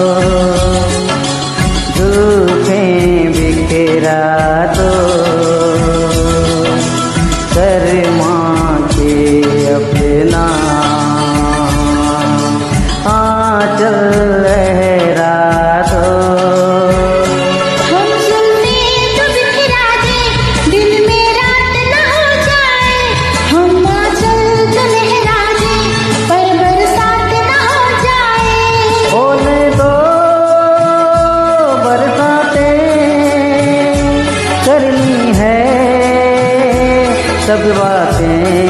love. सब बातें